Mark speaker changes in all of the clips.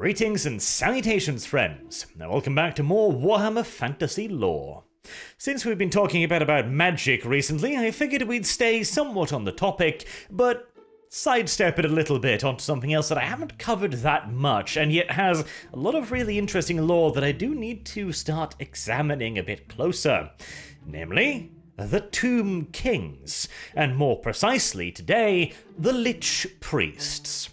Speaker 1: Greetings and salutations, friends. Now, welcome back to more Warhammer Fantasy lore. Since we've been talking about about magic recently, I figured we'd stay somewhat on the topic, but sidestep it a little bit onto something else that I haven't covered that much, and yet has a lot of really interesting lore that I do need to start examining a bit closer. Namely, the Tomb Kings, and more precisely today, the Lich Priests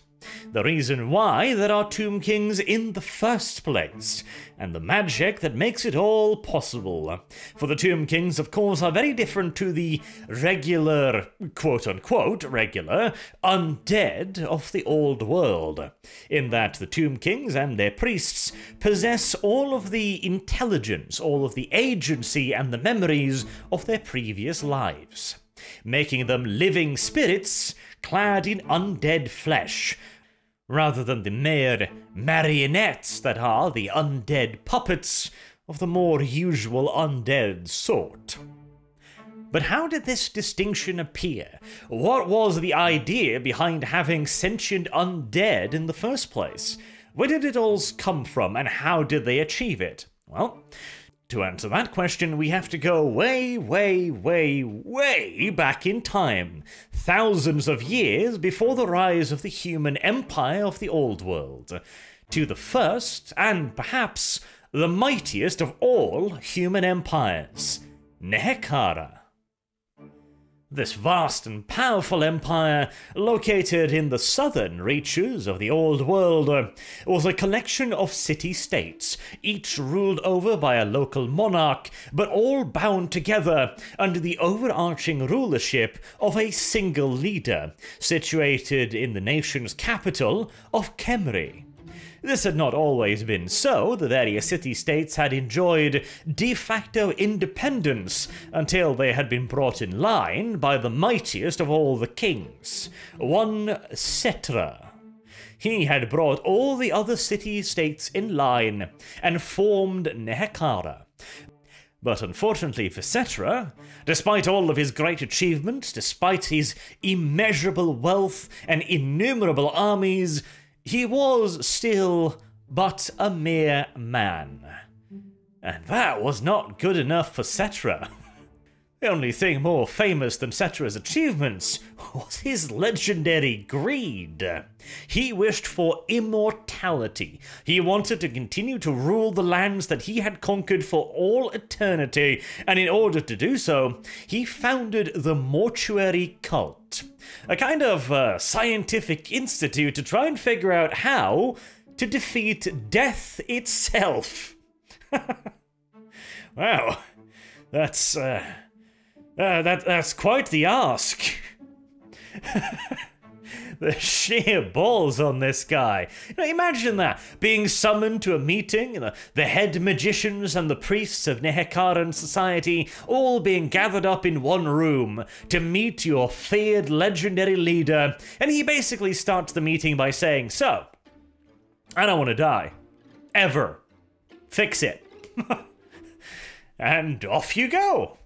Speaker 1: the reason why there are Tomb Kings in the first place, and the magic that makes it all possible. For the Tomb Kings, of course, are very different to the regular, quote unquote, regular, undead of the old world, in that the Tomb Kings and their priests possess all of the intelligence, all of the agency, and the memories of their previous lives making them living spirits clad in undead flesh, rather than the mere marionettes that are the undead puppets of the more usual undead sort. But how did this distinction appear? What was the idea behind having sentient undead in the first place? Where did it all come from, and how did they achieve it? Well, to answer that question, we have to go way, way, way, way back in time, thousands of years before the rise of the human empire of the Old World, to the first, and perhaps the mightiest of all human empires, Nehekhara. This vast and powerful empire, located in the southern reaches of the old world, uh, was a collection of city states, each ruled over by a local monarch, but all bound together under the overarching rulership of a single leader, situated in the nation's capital of Khemri. This had not always been so. The various city states had enjoyed de facto independence until they had been brought in line by the mightiest of all the kings, one Settra. He had brought all the other city states in line and formed Nehekhara. But unfortunately for Settra, despite all of his great achievements, despite his immeasurable wealth and innumerable armies, he was still but a mere man. And that was not good enough for Settra. The only thing more famous than Settra's achievements was his legendary greed. He wished for immortality. He wanted to continue to rule the lands that he had conquered for all eternity, and in order to do so, he founded the Mortuary Cult, a kind of uh, scientific institute to try and figure out how to defeat death itself. wow, that's. Uh, uh, that, that's quite the ask. the sheer balls on this guy. You know, imagine that being summoned to a meeting, the, the head magicians and the priests of Nehekharan society all being gathered up in one room to meet your feared legendary leader, and he basically starts the meeting by saying, So, I don't want to die. Ever. Fix it. and off you go.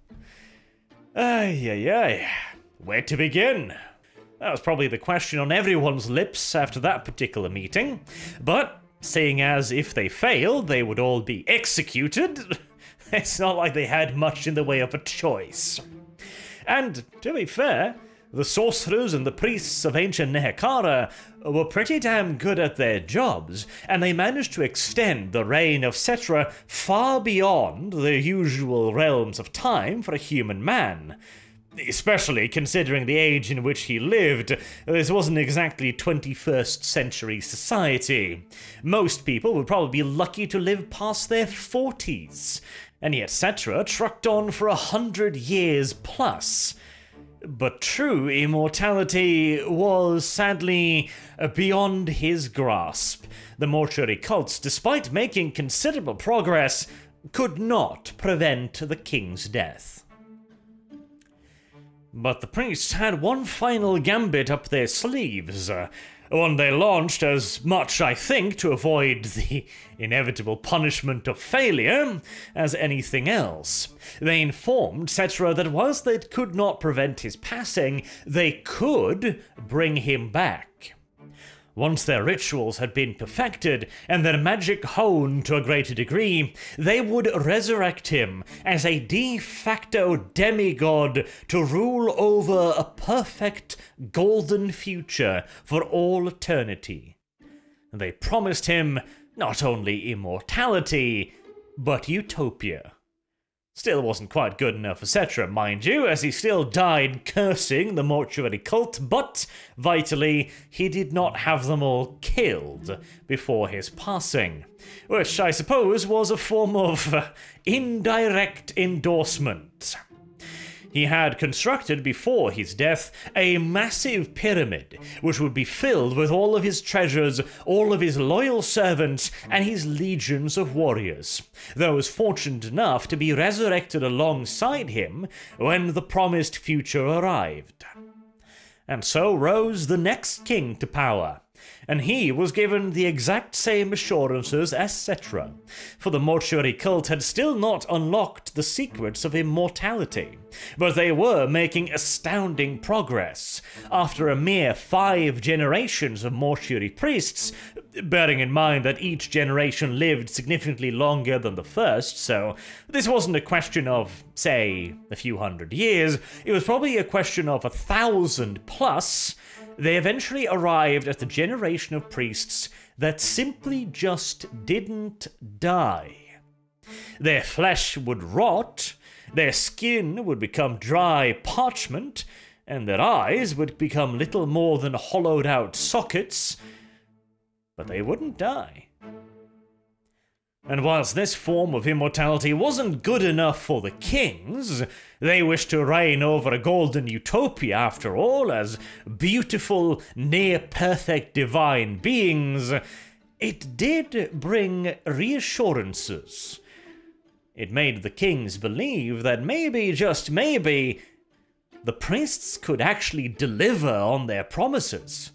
Speaker 1: Ay, ay, ay. Where to begin? That was probably the question on everyone's lips after that particular meeting. But, seeing as if they failed, they would all be executed, it's not like they had much in the way of a choice. And, to be fair, the sorcerers and the priests of ancient Nehekhara were pretty damn good at their jobs, and they managed to extend the reign of Settra far beyond the usual realms of time for a human man. Especially considering the age in which he lived, this wasn't exactly 21st century society. Most people would probably be lucky to live past their 40s, and yet Settra trucked on for a hundred years plus. But true immortality was sadly beyond his grasp. The mortuary cults, despite making considerable progress, could not prevent the king's death. But the priests had one final gambit up their sleeves. Uh, One they launched as much, I think, to avoid the inevitable punishment of failure as anything else. They informed Settra that whilst they could not prevent his passing, they could bring him back. Once their rituals had been perfected and their magic honed to a greater degree, they would resurrect him as a de facto demigod to rule over a perfect golden future for all eternity. They promised him not only immortality, but utopia. Still wasn't quite good enough Settra, mind you, as he still died cursing the mortuary cult, but, vitally, he did not have them all killed before his passing, which I suppose was a form of uh, indirect endorsement. He had constructed before his death a massive pyramid, which would be filled with all of his treasures, all of his loyal servants, and his legions of warriors. Those fortunate enough to be resurrected alongside him when the promised future arrived. And so rose the next king to power, and he was given the exact same assurances as Settra, for the mortuary cult had still not unlocked the secrets of immortality, but they were making astounding progress. After a mere five generations of mortuary priests, bearing in mind that each generation lived significantly longer than the first, so this wasn't a question of, say, a few hundred years, it was probably a question of a thousand plus they eventually arrived at the generation of priests that simply just didn't die. Their flesh would rot, their skin would become dry parchment, and their eyes would become little more than hollowed out sockets, but they wouldn't die. And whilst this form of immortality wasn't good enough for the kings, they wished to reign over a golden utopia after all, as beautiful, near perfect divine beings, it did bring reassurances. It made the kings believe that maybe, just maybe, the priests could actually deliver on their promises.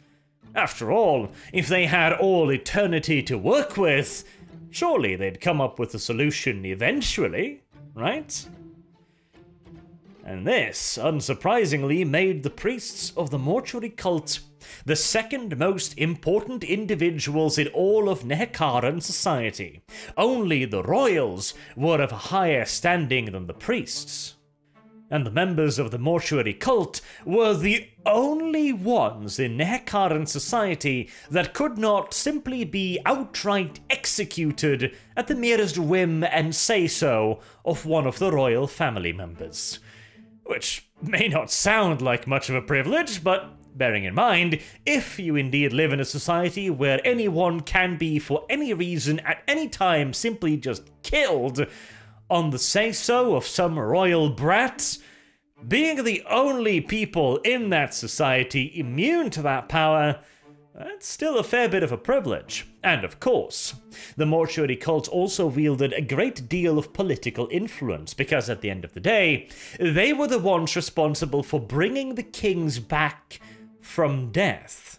Speaker 1: After all, if they had all eternity to work with, Surely they'd come up with a solution eventually, right? And this, unsurprisingly, made the priests of the mortuary cult the second most important individuals in all of Nehekaran society. Only the royals were of higher standing than the priests and the members of the mortuary cult were the only ones in Nehekaran society that could not simply be outright executed at the merest whim and say so of one of the royal family members. Which may not sound like much of a privilege, but bearing in mind, if you indeed live in a society where anyone can be, for any reason, at any time, simply just killed, on the say so of some royal brat, being the only people in that society immune to that power, that's still a fair bit of a privilege. And of course, the mortuary cult also wielded a great deal of political influence because at the end of the day, they were the ones responsible for bringing the kings back from death.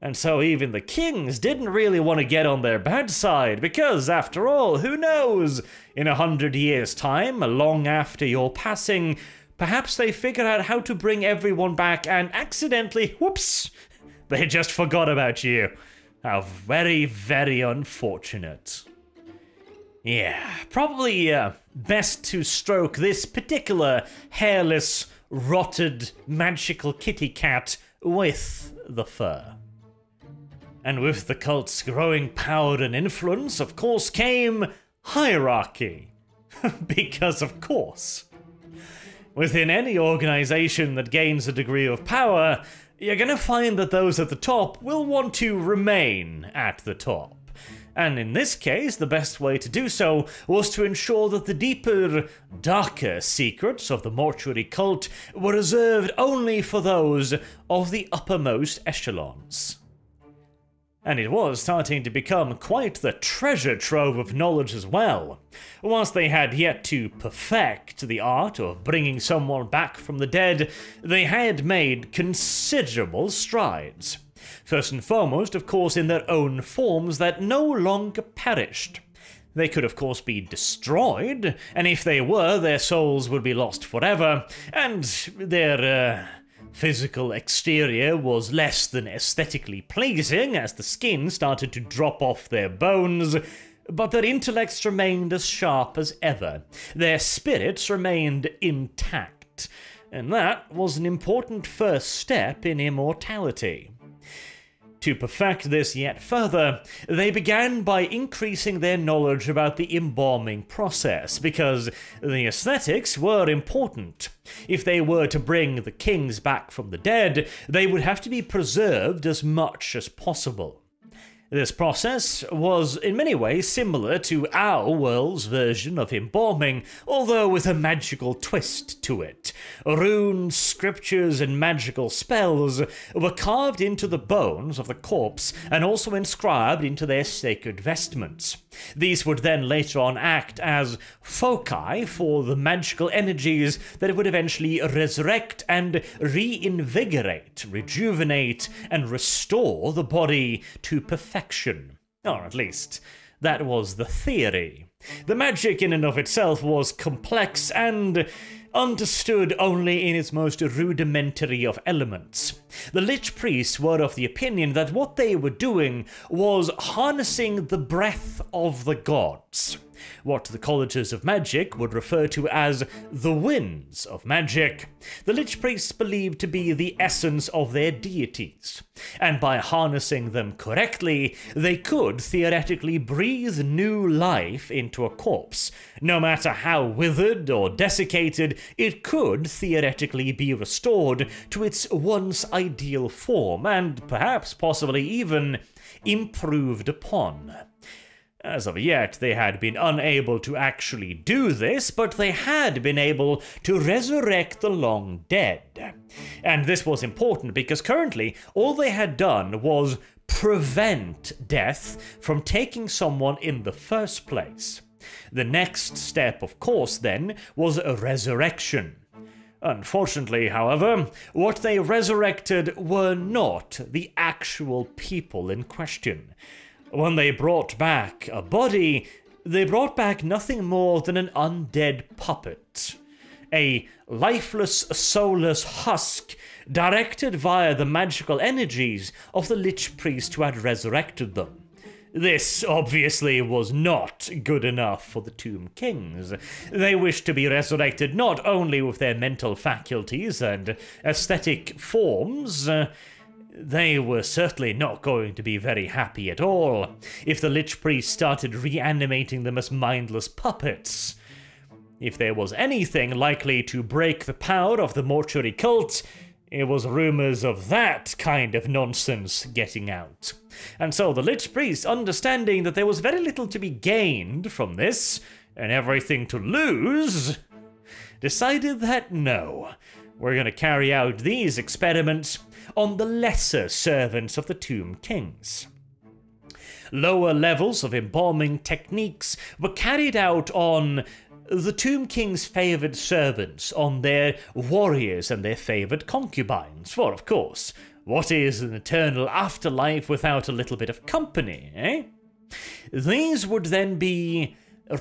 Speaker 1: And so even the kings didn't really want to get on their bad side, because after all, who knows? In a hundred years' time, long after your passing, perhaps they figure out how to bring everyone back and accidentally, whoops, they just forgot about you. How very, very unfortunate. Yeah, probably uh, best to stroke this particular hairless, rotted, magical kitty cat with the fur. And with the cult's growing power and influence, of course, came hierarchy. because, of course. Within any organization that gains a degree of power, you're gonna find that those at the top will want to remain at the top. And in this case, the best way to do so was to ensure that the deeper, darker secrets of the mortuary cult were reserved only for those of the uppermost echelons and it was starting to become quite the treasure trove of knowledge as well. Whilst they had yet to perfect the art of bringing someone back from the dead, they had made considerable strides. First and foremost, of course, in their own forms that no longer perished. They could, of course, be destroyed, and if they were, their souls would be lost forever, and their, uh, physical exterior was less than aesthetically pleasing as the skin started to drop off their bones, but their intellects remained as sharp as ever. Their spirits remained intact, and that was an important first step in immortality. To perfect this yet further, they began by increasing their knowledge about the embalming process, because the aesthetics were important. If they were to bring the kings back from the dead, they would have to be preserved as much as possible. This process was in many ways similar to our world's version of embalming, although with a magical twist to it. Runes, scriptures, and magical spells were carved into the bones of the corpse and also inscribed into their sacred vestments. These would then later on act as foci for the magical energies that would eventually resurrect and reinvigorate, rejuvenate, and restore the body to perfection. Or at least, that was the theory. The magic in and of itself was complex and understood only in its most rudimentary of elements. The Lich Priests were of the opinion that what they were doing was harnessing the breath of the gods what the colleges of magic would refer to as the winds of magic, the Lich Priests believed to be the essence of their deities, and by harnessing them correctly, they could theoretically breathe new life into a corpse. No matter how withered or desiccated, it could theoretically be restored to its once ideal form, and perhaps possibly even improved upon. As of yet, they had been unable to actually do this, but they had been able to resurrect the long dead. And this was important because currently all they had done was prevent death from taking someone in the first place. The next step, of course, then, was a resurrection. Unfortunately, however, what they resurrected were not the actual people in question. When they brought back a body, they brought back nothing more than an undead puppet. A lifeless, soulless husk directed via the magical energies of the Lich Priest who had resurrected them. This obviously was not good enough for the Tomb Kings. They wished to be resurrected not only with their mental faculties and aesthetic forms, uh, they were certainly not going to be very happy at all if the Lich Priest started reanimating them as mindless puppets. If there was anything likely to break the power of the mortuary cult, it was rumors of that kind of nonsense getting out. And so the Lich Priest, understanding that there was very little to be gained from this, and everything to lose, decided that no, we're going to carry out these experiments on the lesser servants of the Tomb Kings. Lower levels of embalming techniques were carried out on the Tomb King's favoured servants, on their warriors and their favoured concubines, for of course, what is an eternal afterlife without a little bit of company, eh? These would then be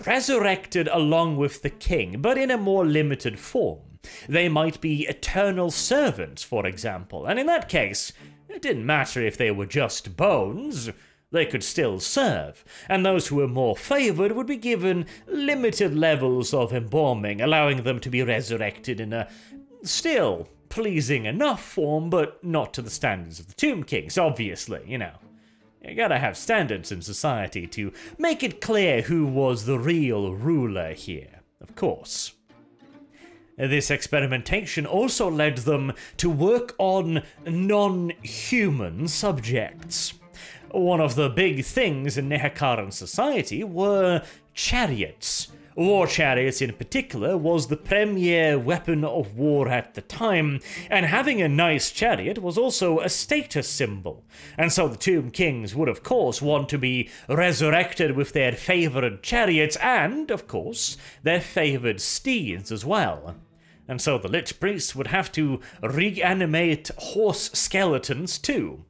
Speaker 1: resurrected along with the king, but in a more limited form. They might be eternal servants, for example, and in that case, it didn't matter if they were just bones. They could still serve, and those who were more favoured would be given limited levels of embalming, allowing them to be resurrected in a still pleasing enough form, but not to the standards of the Tomb Kings, obviously, you know. You gotta have standards in society to make it clear who was the real ruler here, of course. This experimentation also led them to work on non-human subjects. One of the big things in Nehekaran society were chariots. War chariots in particular was the premier weapon of war at the time, and having a nice chariot was also a status symbol. And so the Tomb Kings would, of course, want to be resurrected with their favoured chariots and, of course, their favoured steeds as well. And so the Lich Priests would have to reanimate horse skeletons too.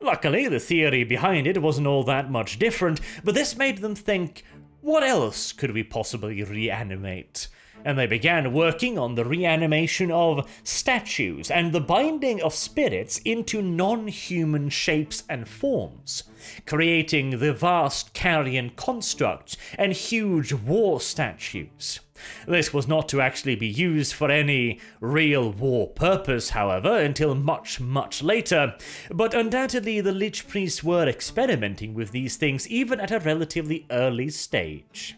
Speaker 1: Luckily, the theory behind it wasn't all that much different, but this made them think what else could we possibly reanimate? and they began working on the reanimation of statues and the binding of spirits into non human shapes and forms, creating the vast carrion constructs and huge war statues. This was not to actually be used for any real war purpose, however, until much, much later, but undoubtedly the Lich Priests were experimenting with these things even at a relatively early stage.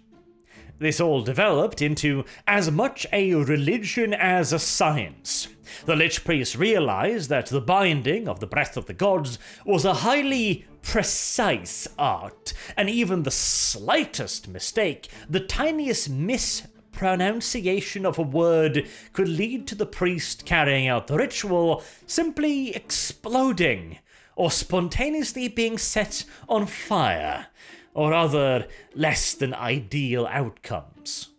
Speaker 1: This all developed into as much a religion as a science. The Lich Priests realized that the binding of the breath of the gods was a highly precise art, and even the slightest mistake, the tiniest mispronunciation of a word, could lead to the priest carrying out the ritual simply exploding or spontaneously being set on fire or other less than ideal outcomes.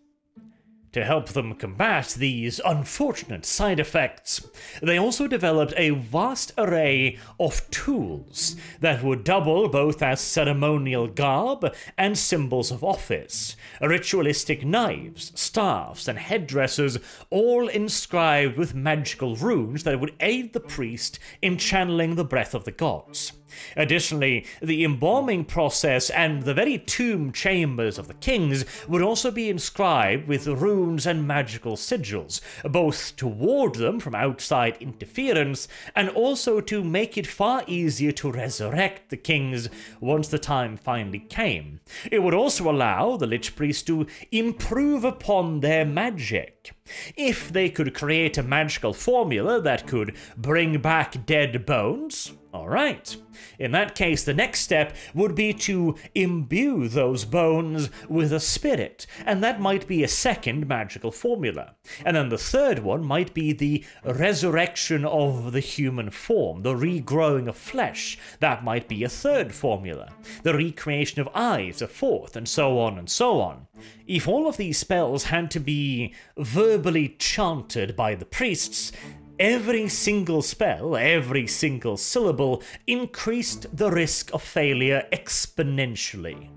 Speaker 1: To help them combat these unfortunate side effects, they also developed a vast array of tools that would double both as ceremonial garb and symbols of office, ritualistic knives, staffs, and headdresses, all inscribed with magical runes that would aid the priest in channeling the breath of the gods. Additionally, the embalming process and the very tomb chambers of the kings would also be inscribed with runes and magical sigils, both to ward them from outside interference and also to make it far easier to resurrect the kings once the time finally came. It would also allow the Lich Priest to improve upon their magic. If they could create a magical formula that could bring back dead bones, alright. In that case, the next step would be to imbue those bones with a spirit, and that might be a second magical formula. And then the third one might be the resurrection of the human form, the regrowing of flesh. That might be a third formula. The recreation of eyes, a fourth, and so on and so on. If all of these spells had to be verbally chanted by the priests, every single spell, every single syllable increased the risk of failure exponentially.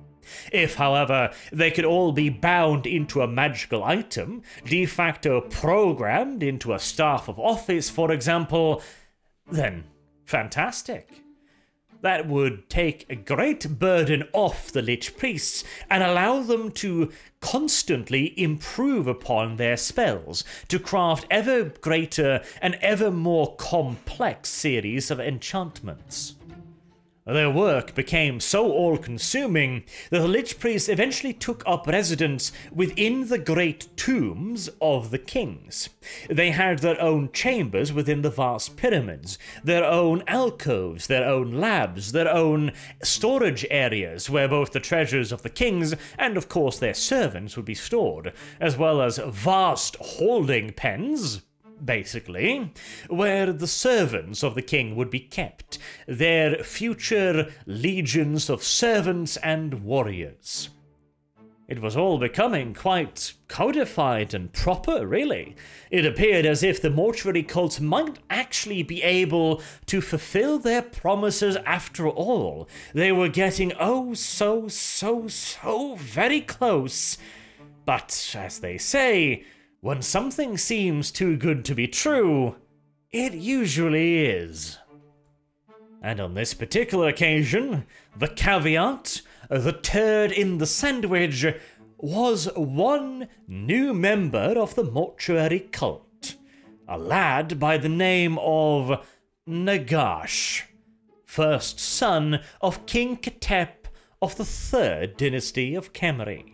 Speaker 1: If, however, they could all be bound into a magical item, de facto programmed into a staff of office, for example, then fantastic. That would take a great burden off the Lich Priests and allow them to constantly improve upon their spells to craft ever greater and ever more complex series of enchantments. Their work became so all consuming that the Lich Priests eventually took up residence within the great tombs of the kings. They had their own chambers within the vast pyramids, their own alcoves, their own labs, their own storage areas where both the treasures of the kings and, of course, their servants would be stored, as well as vast holding pens basically, where the servants of the king would be kept, their future legions of servants and warriors. It was all becoming quite codified and proper, really. It appeared as if the mortuary cults might actually be able to fulfill their promises after all. They were getting oh so, so, so very close. But, as they say, when something seems too good to be true, it usually is. And on this particular occasion, the caveat, the turd in the sandwich, was one new member of the mortuary cult. A lad by the name of Nagash, first son of King Khetep of the third dynasty of Khemri.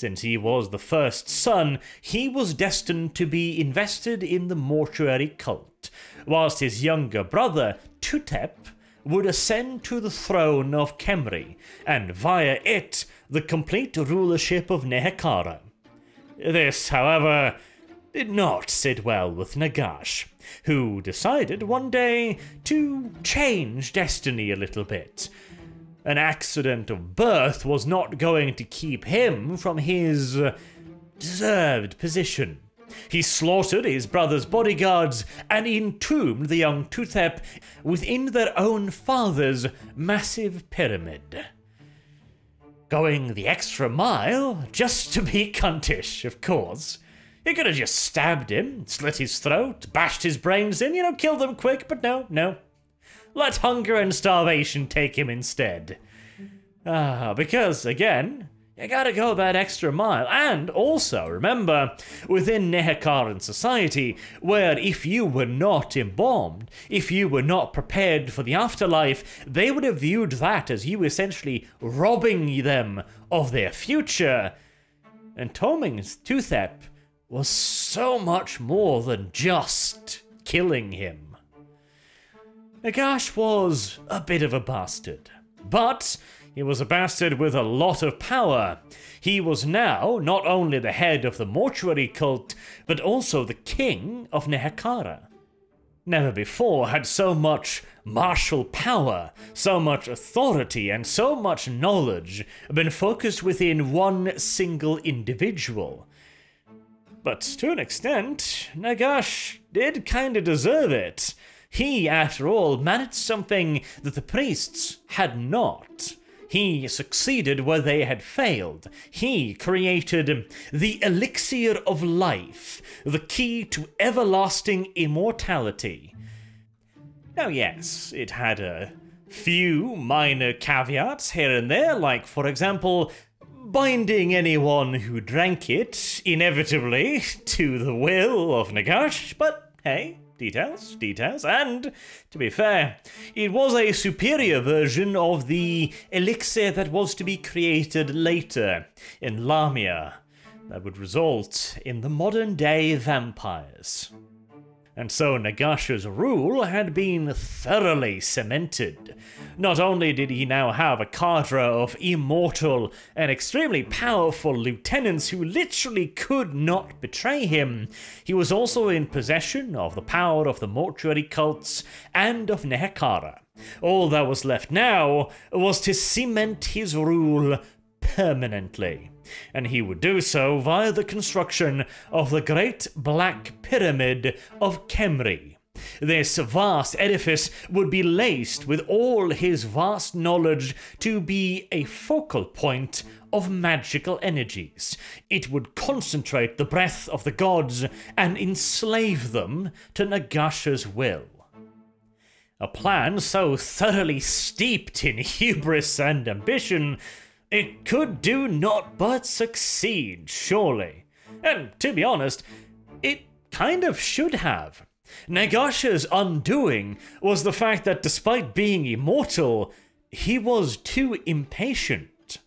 Speaker 1: Since he was the first son, he was destined to be invested in the mortuary cult, whilst his younger brother, Thutep, would ascend to the throne of Khemri, and via it, the complete rulership of Nehekara. This, however, did not sit well with Nagash, who decided one day to change destiny a little bit an accident of birth was not going to keep him from his deserved position. He slaughtered his brother's bodyguards and entombed the young Thutep within their own father's massive pyramid. going the extra mile just to be cuntish, of course. He could have just stabbed him, slit his throat, bashed his brains in, you know, killed him quick, but no, no. Let hunger and starvation take him instead. Ah, because, again, you gotta go that extra mile. And also, remember, within Nehekaran society, where if you were not embalmed, if you were not prepared for the afterlife, they would have viewed that as you essentially robbing them of their future. And Toming's Thutep was so much more than just killing him. Nagash was a bit of a bastard, but he was a bastard with a lot of power. He was now not only the head of the mortuary cult, but also the king of Nehekara. Never before had so much martial power, so much authority, and so much knowledge been focused within one single individual. But to an extent, Nagash did kinda deserve it. He, after all, managed something that the priests had not. He succeeded where they had failed. He created the elixir of life, the key to everlasting immortality. Now, yes, it had a few minor caveats here and there, like, for example, binding anyone who drank it inevitably to the will of Nagash, but hey, Details, details, and to be fair, it was a superior version of the elixir that was to be created later in Lahmia that would result in the modern day vampires. And so Nagash's rule had been thoroughly cemented. Not only did he now have a cadre of immortal and extremely powerful lieutenants who literally could not betray him, he was also in possession of the power of the mortuary cults and of Nehekara. All that was left now was to cement his rule permanently and he would do so via the construction of the Great Black Pyramid of Khemri. This vast edifice would be laced with all his vast knowledge to be a focal point of magical energies. It would concentrate the breath of the gods and enslave them to Nagash's will. A plan so thoroughly steeped in hubris and ambition it could do naught but succeed, surely. And to be honest, it kind of should have. Nagash's undoing was the fact that despite being immortal, he was too impatient.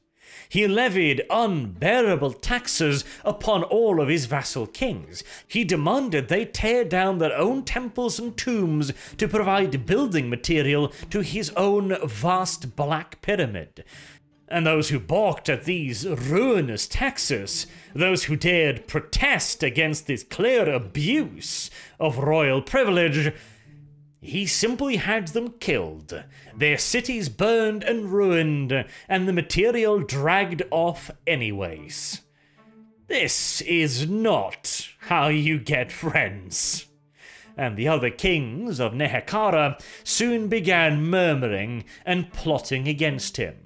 Speaker 1: He levied unbearable taxes upon all of his vassal kings. He demanded they tear down their own temples and tombs to provide building material to his own vast black pyramid and those who balked at these ruinous taxes, those who dared protest against this clear abuse of royal privilege, he simply had them killed, their cities burned and ruined, and the material dragged off anyways. This is not how you get friends. And the other kings of Nehekara soon began murmuring and plotting against him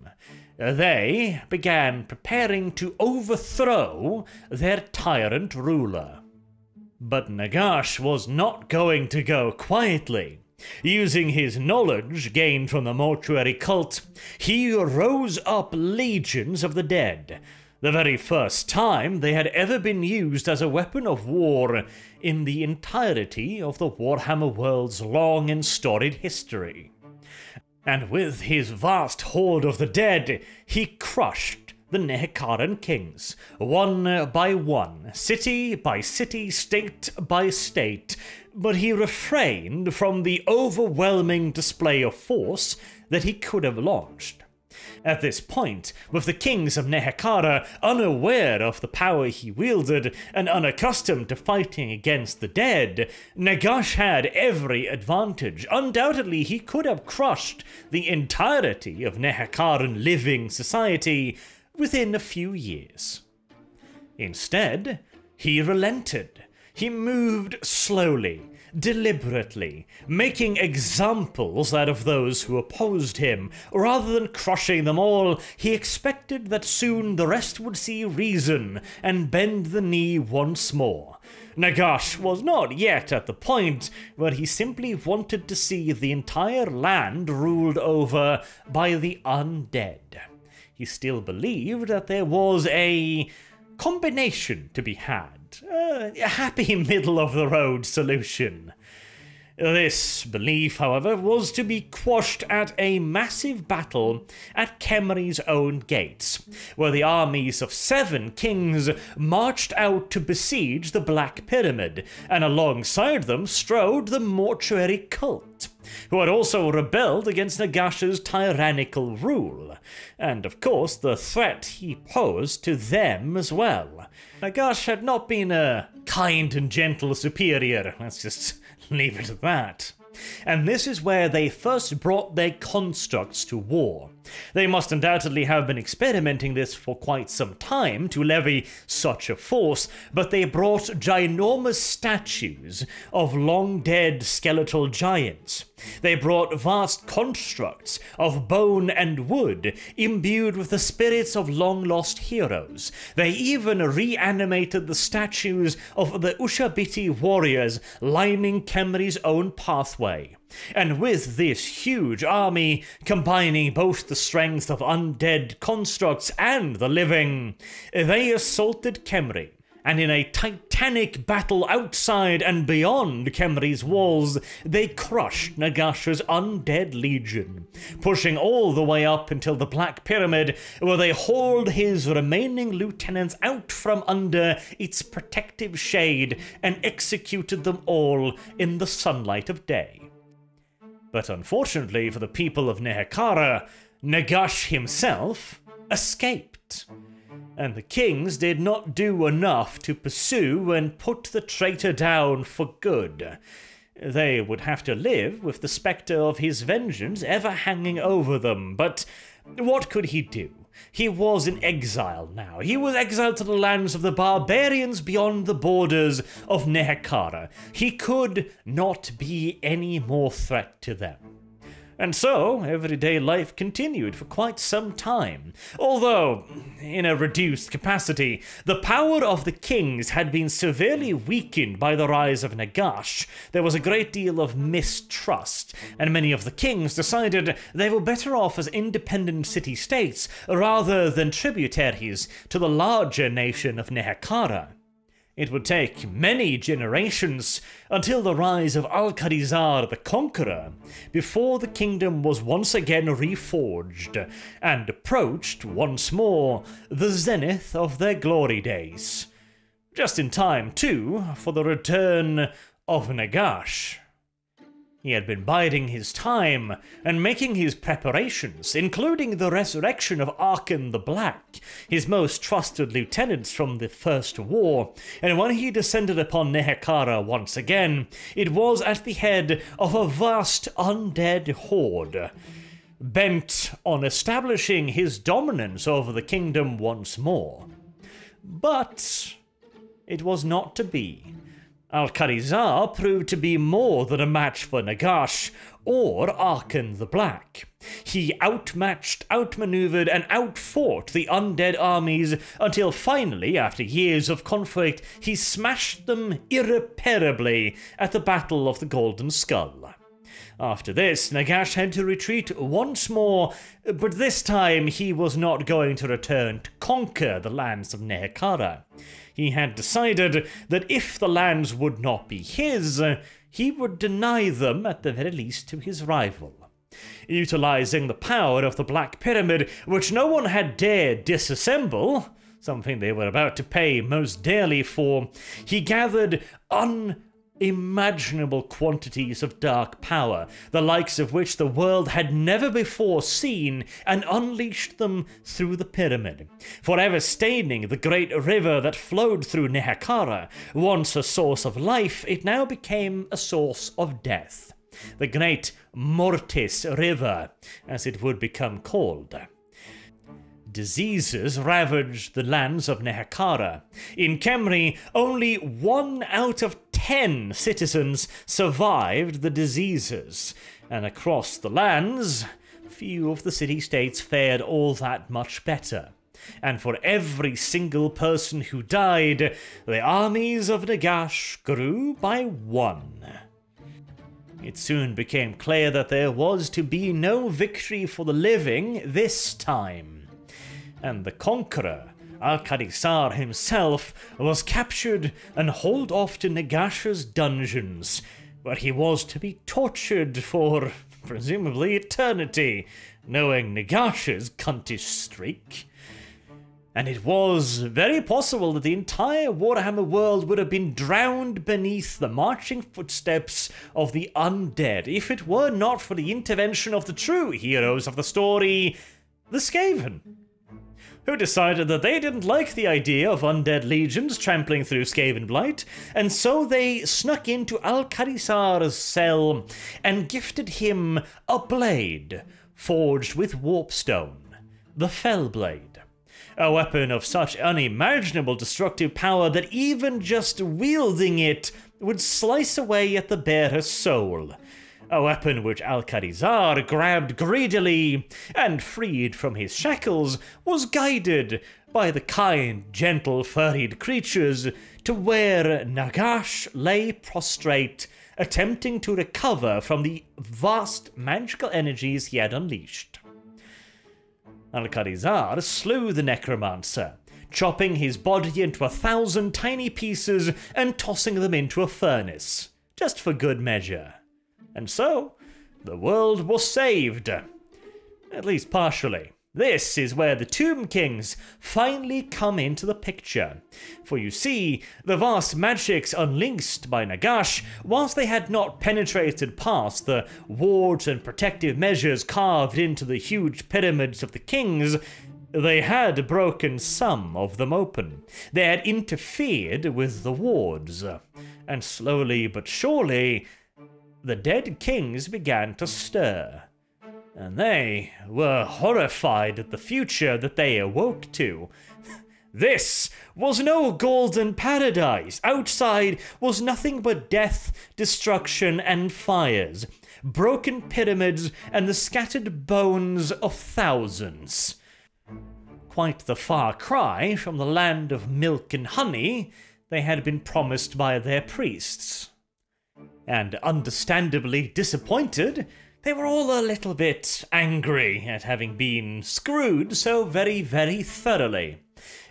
Speaker 1: they began preparing to overthrow their tyrant ruler. But Nagash was not going to go quietly. Using his knowledge gained from the mortuary cult, he rose up legions of the dead, the very first time they had ever been used as a weapon of war in the entirety of the Warhammer world's long and storied history and with his vast horde of the dead, he crushed the Nehekaran kings, one by one, city by city, state by state, but he refrained from the overwhelming display of force that he could have launched. At this point, with the kings of Nehekara unaware of the power he wielded and unaccustomed to fighting against the dead, Nagash had every advantage. Undoubtedly, he could have crushed the entirety of Nehekaran living society within a few years. Instead, he relented. He moved slowly, deliberately, making examples out of those who opposed him. Rather than crushing them all, he expected that soon the rest would see reason and bend the knee once more. Nagash was not yet at the point where he simply wanted to see the entire land ruled over by the undead. He still believed that there was a combination to be had, uh, a happy middle of the road solution. This belief, however, was to be quashed at a massive battle at Khemri's own gates, where the armies of seven kings marched out to besiege the Black Pyramid, and alongside them strode the mortuary cult, who had also rebelled against Nagash's tyrannical rule, and of course the threat he posed to them as well. Nagash had not been a kind and gentle superior, let's just Leave it at that. And this is where they first brought their constructs to war. They must undoubtedly have been experimenting this for quite some time to levy such a force, but they brought ginormous statues of long dead skeletal giants. They brought vast constructs of bone and wood, imbued with the spirits of long lost heroes. They even reanimated the statues of the Ushabti warriors lining Khemri's own pathway. And with this huge army, combining both the strength of undead constructs and the living, they assaulted Khemri and in a titanic battle outside and beyond Khemri's walls, they crushed Nagash's undead legion, pushing all the way up until the Black Pyramid, where they hauled his remaining lieutenants out from under its protective shade and executed them all in the sunlight of day. But unfortunately for the people of Nehekhara, Nagash himself escaped and the kings did not do enough to pursue and put the traitor down for good. They would have to live with the spectre of his vengeance ever hanging over them, but what could he do? He was in exile now. He was exiled to the lands of the barbarians beyond the borders of Nehekhara. He could not be any more threat to them. And so, everyday life continued for quite some time. Although, in a reduced capacity, the power of the kings had been severely weakened by the rise of Nagash. There was a great deal of mistrust, and many of the kings decided they were better off as independent city states rather than tributaries to the larger nation of Nehekhara. It would take many generations until the rise of Alcadizaar the Conqueror before the kingdom was once again reforged and approached once more the zenith of their glory days. Just in time, too, for the return of Nagash. He had been biding his time and making his preparations, including the resurrection of Arkhan the Black, his most trusted lieutenants from the First War, and when he descended upon Nehekhara once again, it was at the head of a vast undead horde, bent on establishing his dominance over the kingdom once more. But it was not to be. Alcadizaar proved to be more than a match for Nagash or Arkhan the Black. He outmatched, outmaneuvered, and outfought the undead armies until finally, after years of conflict, he smashed them irreparably at the Battle of the Golden Skull. After this, Nagash had to retreat once more, but this time he was not going to return to conquer the lands of Nehekhara he had decided that if the lands would not be his, he would deny them at the very least to his rival. Utilizing the power of the Black Pyramid, which no one had dared disassemble, something they were about to pay most dearly for, he gathered un imaginable quantities of dark power, the likes of which the world had never before seen, and unleashed them through the pyramid, forever staining the great river that flowed through Nehekhara. Once a source of life, it now became a source of death. The great Mortis River, as it would become called diseases ravaged the lands of Nehekhara. In Khemri, only one out of ten citizens survived the diseases, and across the lands, few of the city states fared all that much better. And for every single person who died, the armies of Nagash grew by one. It soon became clear that there was to be no victory for the living this time. And the conqueror, Alcadizaar himself, was captured and hauled off to Nagash's dungeons, where he was to be tortured for, presumably, eternity, knowing Nagash's cuntish streak and it was very possible that the entire Warhammer world would have been drowned beneath the marching footsteps of the undead if it were not for the intervention of the true heroes of the story, the Skaven. Who decided that they didn't like the idea of undead legions trampling through Skavenblight, and so they snuck into Alcadizaar's cell and gifted him a blade forged with warpstone, the Fellblade a weapon of such unimaginable destructive power that even just wielding it would slice away at the bearer's soul. A weapon which Alcadizaar grabbed greedily and, freed from his shackles, was guided by the kind, gentle, furried creatures to where Nagash lay prostrate, attempting to recover from the vast magical energies he had unleashed. Alcadizaar slew the necromancer, chopping his body into a thousand tiny pieces and tossing them into a furnace, just for good measure. And so, the world was saved. At least partially. This is where the Tomb Kings finally come into the picture. For you see, the vast magics unleashed by Nagash, whilst they had not penetrated past the wards and protective measures carved into the huge pyramids of the kings, they had broken some of them open. They had interfered with the wards. And slowly but surely, the dead kings began to stir and they were horrified at the future that they awoke to. This was no golden paradise. Outside was nothing but death, destruction, and fires, broken pyramids, and the scattered bones of thousands. Quite the far cry from the land of milk and honey they had been promised by their priests. And understandably disappointed, they were all a little bit angry at having been screwed so very, very thoroughly.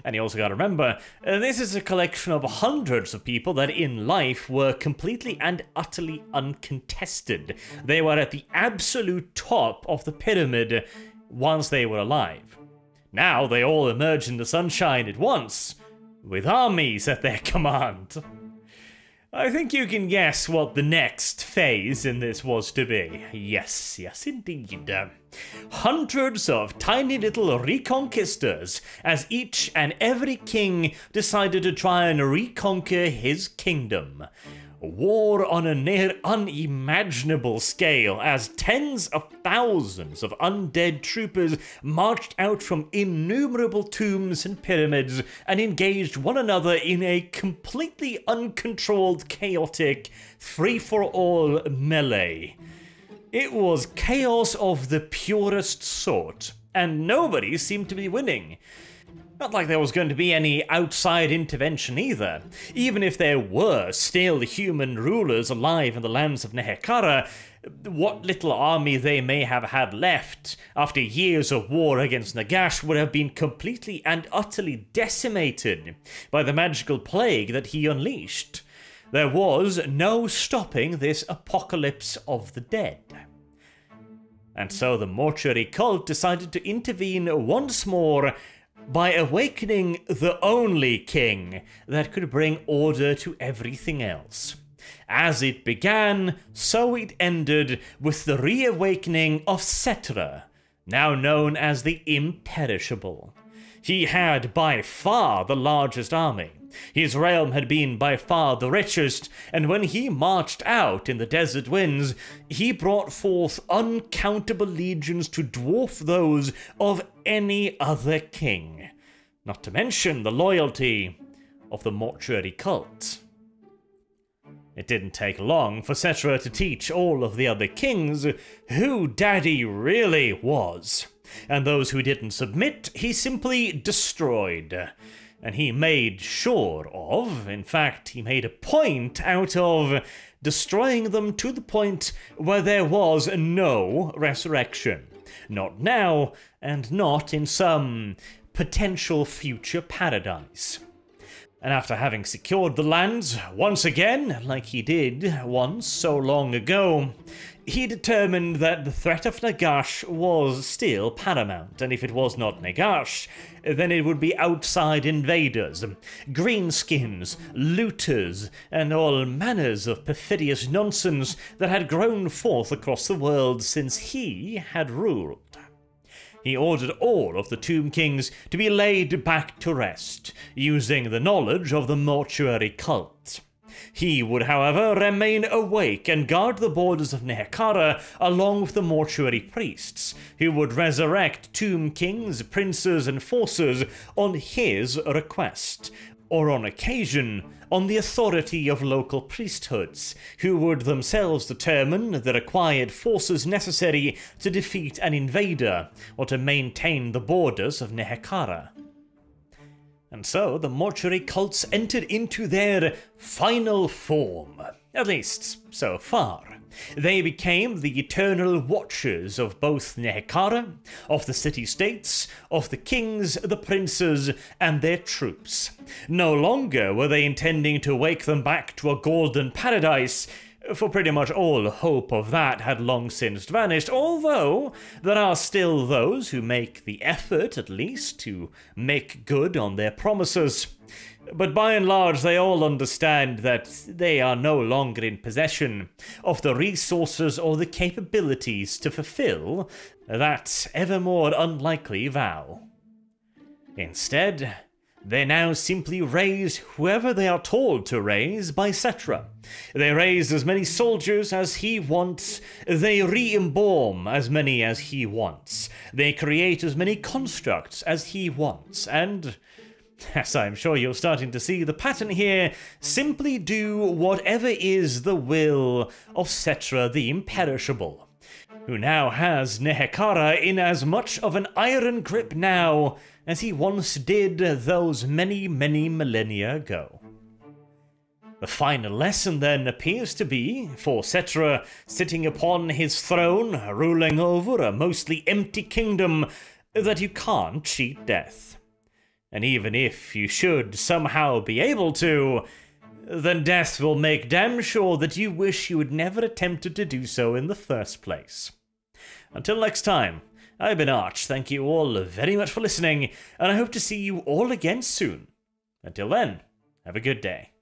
Speaker 1: And you also got to remember, uh, this is a collection of hundreds of people that in life were completely and utterly uncontested. They were at the absolute top of the pyramid once they were alive. Now they all emerge in the sunshine at once, with armies at their command. I think you can guess what the next phase in this was to be. Yes, yes, indeed. Hundreds of tiny little reconquisters, as each and every king decided to try and reconquer his kingdom war on a near unimaginable scale as tens of thousands of undead troopers marched out from innumerable tombs and pyramids and engaged one another in a completely uncontrolled, chaotic, free for all melee. It was chaos of the purest sort, and nobody seemed to be winning. Not like there was going to be any outside intervention either. Even if there were still human rulers alive in the lands of Nehekhara, what little army they may have had left after years of war against Nagash would have been completely and utterly decimated by the magical plague that he unleashed. There was no stopping this apocalypse of the dead. And so the mortuary cult decided to intervene once more by awakening the only king that could bring order to everything else. As it began, so it ended with the reawakening of Settra, now known as the Imperishable. He had by far the largest army, his realm had been by far the richest, and when he marched out in the desert winds, he brought forth uncountable legions to dwarf those of any other king. Not to mention the loyalty of the mortuary cult. It didn't take long for Settra to teach all of the other kings who Daddy really was. And those who didn't submit, he simply destroyed. And he made sure of, in fact, he made a point out of destroying them to the point where there was no resurrection. Not now, and not in some potential future paradise. And after having secured the lands once again, like he did once so long ago, he determined that the threat of Nagash was still paramount, and if it was not Nagash, then it would be outside invaders, greenskins, looters, and all manners of perfidious nonsense that had grown forth across the world since he had ruled. He ordered all of the Tomb Kings to be laid back to rest, using the knowledge of the mortuary cult. He would, however, remain awake and guard the borders of Nehekhara along with the mortuary priests, who would resurrect tomb kings, princes, and forces on his request, or on occasion on the authority of local priesthoods, who would themselves determine the required forces necessary to defeat an invader or to maintain the borders of Nehekhara. And so the mortuary cults entered into their final form, at least so far. They became the eternal watchers of both Nehekhara, of the city-states, of the kings, the princes, and their troops. No longer were they intending to wake them back to a golden paradise, for pretty much all hope of that had long since vanished, although there are still those who make the effort, at least, to make good on their promises. But by and large, they all understand that they are no longer in possession of the resources or the capabilities to fulfill that ever more unlikely vow. Instead, they now simply raise whoever they are told to raise by Settra. They raise as many soldiers as he wants, they re-embalm as many as he wants, they create as many constructs as he wants, and as I'm sure you're starting to see the pattern here, simply do whatever is the will of Settra the Imperishable, who now has Nehekhara in as much of an iron grip now as he once did those many, many millennia ago. The final lesson then appears to be for Settra sitting upon his throne, ruling over a mostly empty kingdom, that you can't cheat death. And even if you should somehow be able to, then death will make damn sure that you wish you had never attempted to do so in the first place. Until next time, I've been Arch. Thank you all very much for listening, and I hope to see you all again soon. Until then, have a good day.